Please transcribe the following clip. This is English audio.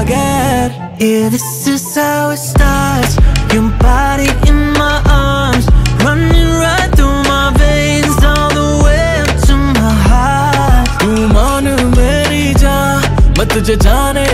forget. Yeah, this is how it starts. Your body in my arms Running right through my veins All the way up to my heart. तू मान मेरी जान मैं तुझे जाने